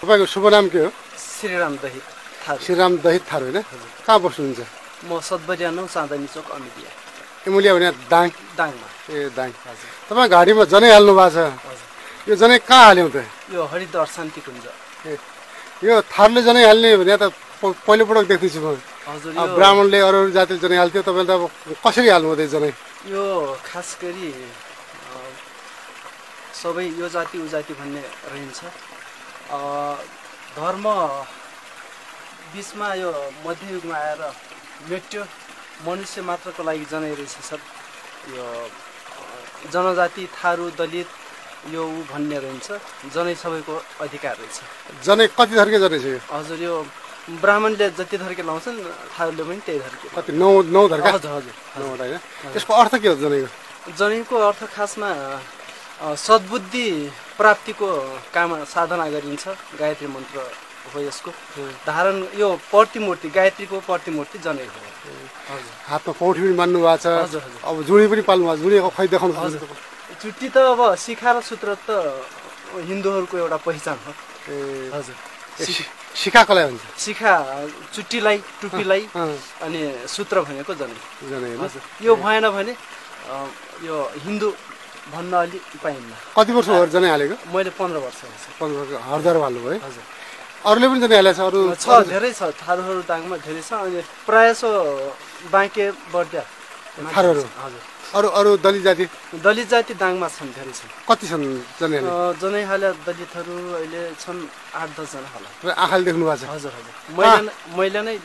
तपाईँको शुभ नाम के हो? श्रीराम दही थारू। श्रीराम दहित थारू होइन? कहाँ बस्नुहुन्छ? म सदबरिया नौ चाँदनी चोक अमिदिया इमुलिया भने दाङ। दाङमा। ए दाङ। हजुर। तपाईँ घाँटीमा जनै हाल्नु भएको छ। यो जनै कहाँ हाल्यौँ त? यो हरिद्वार शान्ति कुञ्ज ए यो थारूले जनै हाल्ने भने त पहिलोपटक देख्दैछु म। हजुर ब्राह्मणले अरू अरू जातिले जनै हाल्थ्यो तपाईँले त अब कसरी हाल्नु हुँदैछ जनै यो खास गरी सबै यो जाति ऊ जाति भन्ने रहन्छ। धर्म बिचमा यो मध्ययुगमा आएर मेट्यो। मनुष्य मात्रको लागि जनै रहेछ सर यो जनजाति थारू दलित यो ऊ भन्ने रहन्छ। जनै सबैको अधिकार रहेछ। जनै कति थर्के जनै छ यो? हजुर यो ब्राह्मणले जति धर्के लाउँछन् थारूले पनि त्यही धर्के कति नौ नौ धर्का हजुर हजुर त्यसको अर्थ के हो जनैको? जनीको अर्थ खासमा सद्बुद्धि प्राप्तिको काम साधना गरिन्छ गायत्री मन्त्र हो यसको। धारण यो प्रतिमूर्ति गायत्रीको प्रतिमूर्ति जनै हो। हातमा पौठी पनि मान्नु भएको छ। अब जुडी पनि पाल्नु भएको छ। जुडीको खै देखाउनु चुट्टी त अब शिखा र सूत्र त हिन्दूहरूको एउटा पहिचान हो। ए हजुर। ए, सि- सिका कसलाई भन्छ? शिखा चुट्टीलाई टुप्पीलाई अँ, अनि सूत्र भनेको जनै। जनै यो भएन भने यो हिन्दू भन्न अलिक पाइन्न। कति वर्ष भयो जनै हालेको? मैले पन्ध्र वर्ष पन्ध्र वर्ष हरदर हाल्नु भयो। हजुर। अरूले पनि जनै हालेको छ अरू छ धेरै छ। थारूहरू दाङमा धेरै छ अनि प्रायः सो बाँके बर्दिया थारूहरू? हजुर। अरू अरू दलित जाति? दलित जाति दाङमा छन् धेरै छन्। कति छन् जनैहाले दलितहरू अहिले छन् आठ दसजना होला। आँखाले देख्नु भएको छ? हजुर हजुर। मैले मैले नै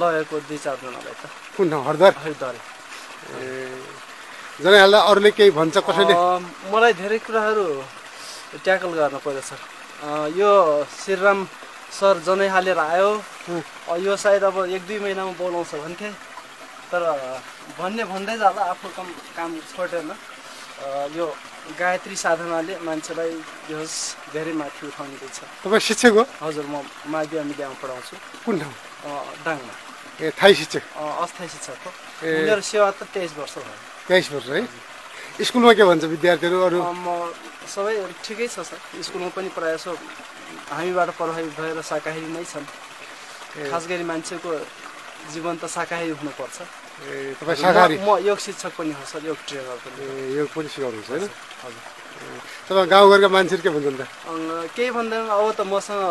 लगेको दुई चारजनालाई त। कुन ठाउँ? हरदर हरिद्वार ए जनै हाल्दा अरूले केही भन्छ कसैले? मलाई धेरै कुराहरू ट्याकल गर्न पर्यो सर। यो श्रीराम सर जनै हालेर आयो। यो सायद अब एक दुई महिनामा बोलाउँछ भन्थे। तर भन्ने भन्दै जाँदा आफ्नो काम काम छोडेन यो गायत्री साधनाले मान्छेलाई यो धेरै माथि उठाउने रहेछ। तपाईँ शिक्षक हो? हजुर म मावि मिडियामा पढाउँछु। कुन ठाउँ? डाङमा। ए थाई शिक्षक। अस्थायी शिक्षक हो। ए। मेरो सेवा त तेइस वर्ष भयो। तेइस वर्ष है। स्कुलमा के भन्छ विद्यार्थीहरू अरू? म सबै ठिकै छ सर। स्कुलमा पनि प्रायः जसो हामीबाट प्रभावित भएर शाकाहारी नै छन्। खास गरी मान्छेको जीवन त शाकाहारी हुनुपर्छ। ए तपाईँ शाकाहारी? म योग शिक्षक पनि हो सर योग ट्रेनर पनि। ए यो पनि सिकाउनुहुन्छ होइन? हजुर तपाईँ गाउँघरका मान्छेहरू के भन्छन् त? केही भन्दैन अब त मसँग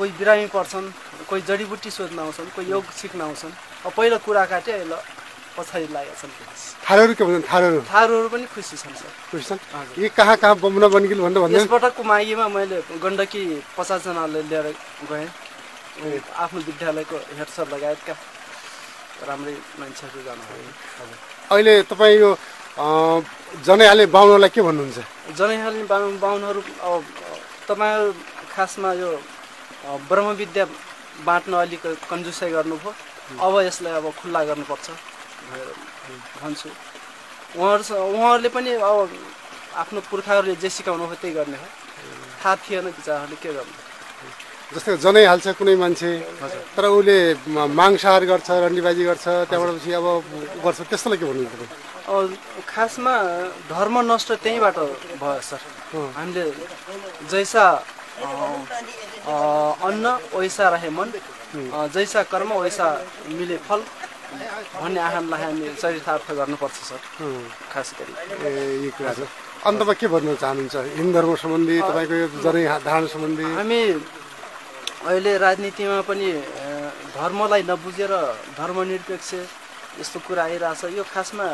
कोही बिरामी पर्छन् कोही जडीबुटी सोध्न आउँछन् कोही योग सिक्न आउँछन्। अब पहिला कुरा काटे अहिले पछाडि लागेका छन् थारूहरू के भन्छन्? थारूहरू। थारूहरू पनि खुसी छन् सर। बुझ्छन् हजुर। यी कहाँ कहाँ बम्न बन्किल भन्दा भन्दैन यसपटकको माघीमा मैले गण्डकी पचासजनाले लिएर गएँ। आफ्नो विद्यालयको हेड सर लगायतका राम्रै मान्छेहरू जानुभयो। अहिले तपाईँ यो अँ, जनै हाले बाहुनलाई के भन्नुहुन्छ? जनैहाल्ने बाहुन बाहुनहरू अब तपाईँहरू खासमा यो ब्रह्मविद्या बाँट्न अलिक कन्जुसाइ गर्नुभयो। अब यसलाई अब खुल्ला गर्नुपर्छ। भनेर भन्छु। उहाँहरू उहाँहरूले पनि अब आफ्नो पुर्खाहरूले जे सिकाउनु भयो त्यही गर्ने हो। थाहा थिएन बिचराहरूले के गर्नु। जस्तै जनै हाल्छ कुनै मान्छे तर उसले मांसाहार गर्छ रन्डीबाजी गर्छ त्यहाँबाट पछि अब गर्छ त्यस्तोलाई के अब खासमा धर्म नष्ट त्यहीँबाट भयो सर। हामीले जैसा अन्न वैसा रहे मन जैसा कर्म वैसा मिले फल। भन्ने आह्वानलाई हामी चरितार्थ गर्नुपर्छ सर। खास गरी। ए यी कुरा छ अन्तमा के भन्नु चाहनुहुन्छ? हिन्दू धर्म सम्बन्धी तपाईँको यो धारण सम्बन्धी। हामी अहिले राजनीतिमा पनि धर्मलाई नबुझेर धर्मनिरपेक्ष यस्तो कुरा आइरहेछ। यो खासमा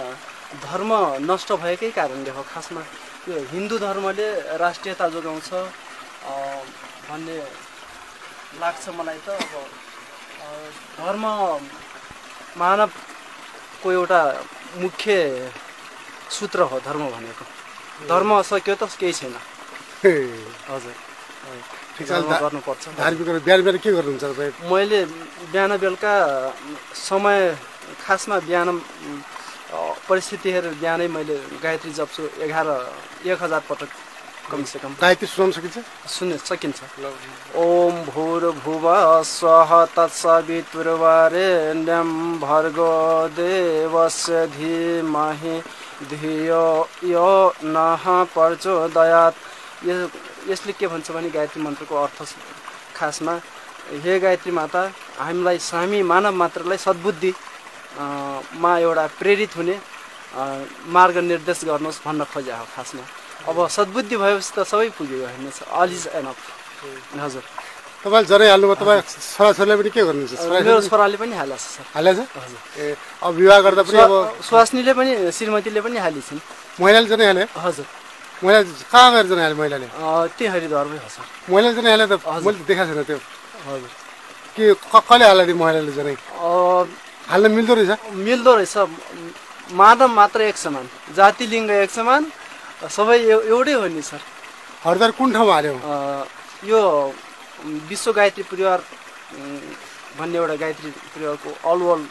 धर्म नष्ट भएकै कारणले हो। खासमा यो हिन्दू धर्मले राष्ट्रियता जोगाउँछ भन्ने लाग्छ मलाई त। अब धर्म मानवको एउटा मुख्य सूत्र हो धर्म भनेको। धर्म सक्यो त केही छैन। हजुर। गर्नुपर्छ। बिहान के गर्नुहुन्छ मैले बिहान बेलुका समय खासमा बिहान परिस्थिति हेरेर बिहानै मैले गायत्री जप्छु। एघार एक हजार पटक कमसेकम। गायत्री सुनाउन सकिन्छ? सुन्ने सकिन्छ। ओम भूर्भुव स्वः तत्सवितुर्वरेण्यं भर्गो देवस्य धीमहि धियो यो नः प्रचोदयात्। यो यसले के भन्छ भने गायत्री मन्त्रको अर्थ खासमा हे गायत्री माता हामीलाई सामी मानव मात्रलाई सद्बुद्धि अ, मा एउटा प्रेरित हुने अ, मार्ग निर्देश गर्नुहोस् भन्न खोजे हो खासमा। अब सद्बुद्धि भएपछि त सबै पुग्यो हेर्नुहोस् अल इज एनफ हजुर। तपाईँले जनै हाल्नुभयो तपाईँ छोराछोरीलाई पनि के गर्नुहुन्छ? मेरो छोराले पनि हालेको छ सर। हालेछ हजुर। ए अब विवाह गर्दा पनि अब स्वा- स्वास्नीले पनि श्रीमतीले पनि हालिछन्। महिलाले जनै हाले? हजुर। महिला कहाँ गएर जनै हाले महिलाले? त्यही हरिद्वारमै हो सर। महिलाले जनै हाले त। मैले त देखाएको छैन त्यो। हजुर। के कसले हाल्यो महिलाले जनै अ, हाल्न मिल्दो रहेछ? मिल्दो रहेछ। मानव मात्र एक समान जाति लिङ्ग एक समान सबै एउ- एउटै हो नि सर। हरिद्वार कुन ठाउँमा हाल्यो? यो विश्व गायत्री परिवार भन्ने एउटा गायत्री परिवारको अल वर्ल्ड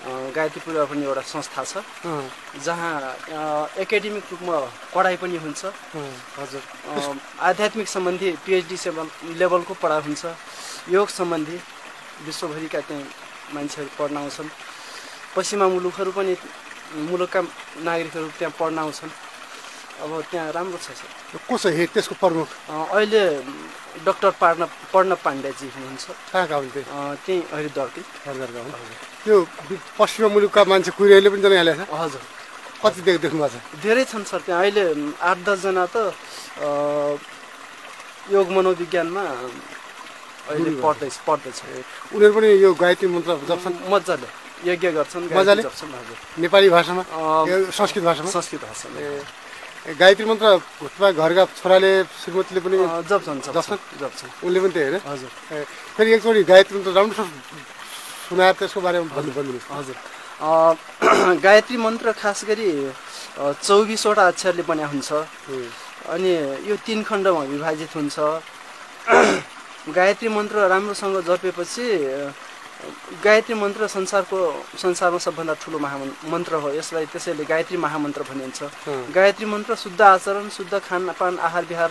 अ, गायत्री परिवार भन्ने एउटा संस्था छ। जहाँ एकाडेमिक रूपमा पढाइ पनि हुन्छ। हजुर। आध्यात्मिक सम्बन्धी पिएचडी लेभलको पढाइ हुन्छ। योग सम्बन्धी विश्वभरिका त्यहाँ मान्छेहरू पढ्न आउँछन्। पश्चिमा मुलुकहरू पनि मुलुकका नागरिकहरू त्यहाँ पढ्न आउँछन्। अब त्यहाँ राम्रो छ सर। को छ हे त्यसको प्रमुख अहिले डक्टर पार्न पढ्न पाण्डेजी हुनुहुन्छ। त्यो? अ, त्यहीँ हरिद्वारकै हरिद्वारका हुन् त्यो पश्चिम मुलुकका मान्छे कुहिरेले पनि जनै हालेको छ? हजुर। कति देख देख्नु भएको छ? धेरै छन् सर त्यहाँ। अहिले आठ दसजना त योग मनोविज्ञानमा अहिले पढ्दैछ पढ्दैछ उनीहरू पनि यो गायत्री मन्त्र जप्छन्? मजाले। यज्ञ गर्छन् मजाले? जप्छन् हजुर। नेपाली भाषामा? संस्कृत भाषामा? संस्कृत भाषामा। गायत्री मन्त्र तपाईँ घरका छोराले श्रीमतीले पनि जप्छन् जप्छन् जप्छन्? जप्छन्। उनले पनि त्यही होइन? हजुर। फेरि एकचोटि गायत्री मन्त्र राम्रोसँग सुनाएर त्यसको बारेमा भन्नु भन्नुहोस् हजुर। गायत्री मन्त्र खास गरी चौबिसवटा अक्षरले बन्या हुन्छ। अनि यो तिन खण्डमा विभाजित हुन्छ। गायत्री मन्त्र राम्रोसँग जपेपछि गायत्री मन्त्र संसारको संसारमा सबभन्दा ठुलो महामन् मन्त्र हो। यसलाई त्यसैले गायत्री महामन्त्र भनिन्छ। गायत्री मन्त्र शुद्ध आचरण शुद्ध खानपान आहार विहार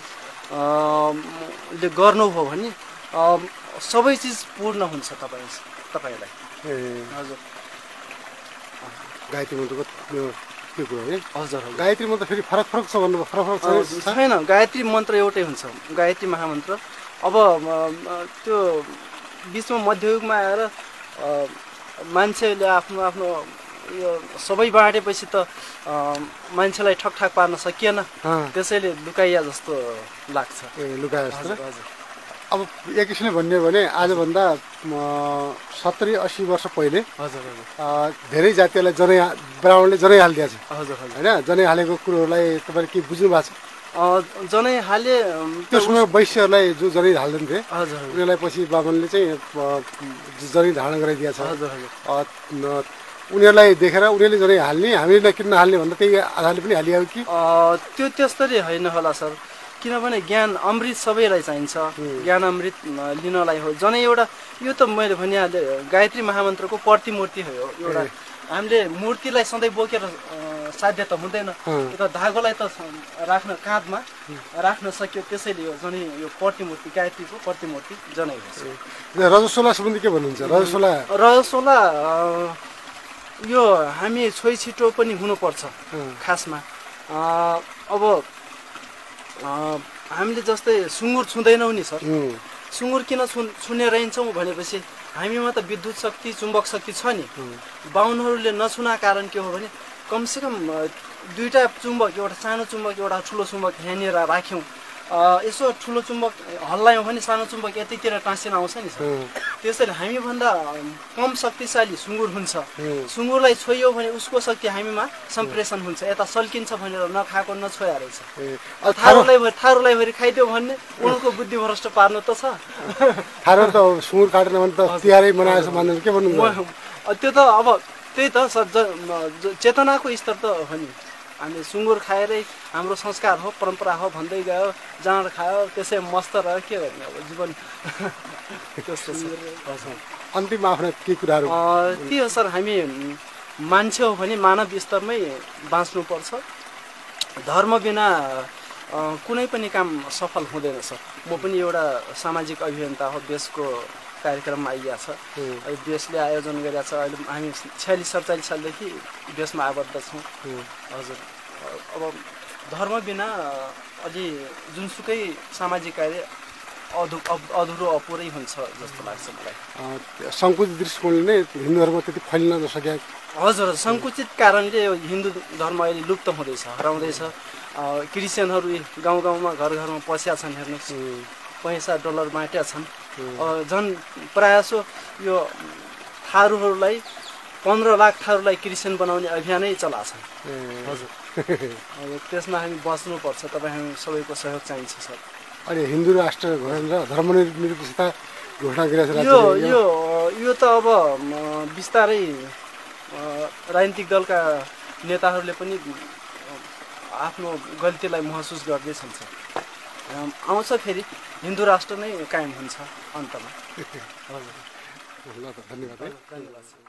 ले गर्नुभयो भने अ, सबै चिज पूर्ण हुन्छ तपाईँ तपाईँलाई। हजुर। गायत्री मन्त्रको है हजुर गायत्री मन्त्र फेरि फरक फरक छ भन्नु फरक फरक छैन। गायत्री मन्त्र एउटै हुन्छ। गायत्री महामन्त्र। अब त्यो बिचमा मध्ययुगमा आएर मान्छेले आफ्नो आफ्नो यो सबै बाँडेपछि त मान्छेलाई ठकठाक पार्न सकिएन। त्यसैले लुकाइया जस्तो लाग्छ। ए लुगा जस्तो अब एक किसिमले भन्ने हो भने आजभन्दा सत्तरी अस्सी वर्ष पहिले हजुर धेरै जातिहरूलाई जनै ब्राह्मणले जनै हालिदिएको छ। हजुर होइन? जनै हालेको कुरोहरूलाई तपाईँले के बुझ्नु भएको छ? जनै हाले त्यो समय वैश्यहरूलाई जो जनै हाल्दैन थिए। हजुर उनीहरूलाई पछि बामनले चाहिँ जनै धारण गराइदिएको छ हजुर। उनीहरूलाई देखेर उनीहरूले जनै हाल्ने हामीले किन नहाल्ने भन्दा त्यही आधारले पनि हालियो कि। त्यो त्यस्तरी होइन होला सर। किनभने ज्ञान अमृत सबैलाई चाहिन्छ। ज्ञान अमृत लिनलाई हो। जनै एउटा यो त मैले भनिहालेँ गायत्री महामन्त्रको प्रतिमूर्ति हो एउटा। हामीले मूर्तिलाई सधैँ बोकेर साध्य त हुँदैन त धागोलाई त राख्न काँधमा राख्न सक्यो त्यसैले यो जनै यो प्रतिमूर्ति गायत्रीको प्रतिमूर्ति जनै हो रजस्वला सम्बन्धी के भन्नुहुन्छ? रजस्वला रसोला अ, यो हामी छोइ छिटो पनि हुनुपर्छ खासमा। अब हामीले जस्तै सुँगुर छुँदैनौँ नि सर। सुँगुर किन छु छुने रहन्छौँ भनेपछि हामीमा त विद्युत शक्ति चुम्बक शक्ति छ नि। बाहुनहरूले नछुना कारण के हो भने कमसेकम दुईवटा चुम्बक एउटा सानो चुम्बक एउटा ठुलो चुम्बक यहाँनिर राख्यौँ। यसो ठुलो चुम्बक हल्लायौँ भने सानो चुम्बक यतैतिर टाँसिन आउँछ नि त्यसैले हामीभन्दा कम शक्तिशाली सुँगुर हुन्छ। सुँगुरलाई छोइयो भने उसको शक्ति हामीमा सम्प्रेषण हुन्छ। यता सल्किन्छ भनेर नखाएको नछोया रहेछ। थारूलाई भरि थारूलाई भरि खाइदियो भन्ने उनको बुद्धि भ्रष्ट पार्नु त छ। थारो त सुँगुर काटेन भने त तिहारै मनाएछ मान्दैन के भन्नु त्यो त अब त्यही त चेतनाको स्तर त हो नि। हामीले सुँगुर खाएरै हाम्रो संस्कार हो परम्परा हो भन्दै गयो जाँड खायो त्यसै मस्त रह्यो के गर्ने अब जीवन? त्यस्तो। अन्तिम आफ्ना के कुराहरू? त्यही हो सर हामी मान्छे हो भने मानव स्तरमै बाँच्नुपर्छ। धर्म बिना कुनै पनि काम सफल हुँदैन सर। म पनि एउटा सामाजिक अभियन्ता हो देशको कार्यक्रममा आइया छ अहिले देशले आयोजन गरेका छ अहिले हामी छ्यालिस सडचालिस सालदेखि देशमा आबद्ध छौँ। हजुर। अब धर्म बिना अझै जुनसुकै सामाजिक कार्य अधु अधुरो अपुरै हुन्छ जस्तो लाग्छ मलाई। सङ्कुचित दृष्टिकोणले नै हिन्दू धर्म त्यति फैलिन नसके हजुर सङ्कुचित कारणले यो हिन्दू धर्म अहिले लुप्त हुँदैछ हराउँदैछ। क्रिस्चियनहरू गाउँ गाउँमा घर घरमा पस्या छन् हेर्नुहोस्। पैसा डलर बाँट्या छन्। झन् प्रायःसो यो थारूहरूलाई पन्ध्र लाख थारूलाई क्रिस्चियन बनाउने अभियानै चलाछन्। हजुर। अब त्यसमा हामी बच्नुपर्छ तपाईँ हामी सबैको सहयोग चाहिन्छ सर। अहिले हिन्दू राष्ट्र घोषणा धर्मनिरपेक्षता घोषणा गरिरहेको छ यो। यो। यो त अब बिस्तारै राजनीतिक दलका नेताहरूले पनि आफ्नो गल्तीलाई महसुस गर्दैछन् सर। आउँछ फेरि। हिन्दू राष्ट्र नै कायम हुन्छ अन्तमा। हजुर। ल धन्यवाद है। धन्यवाद।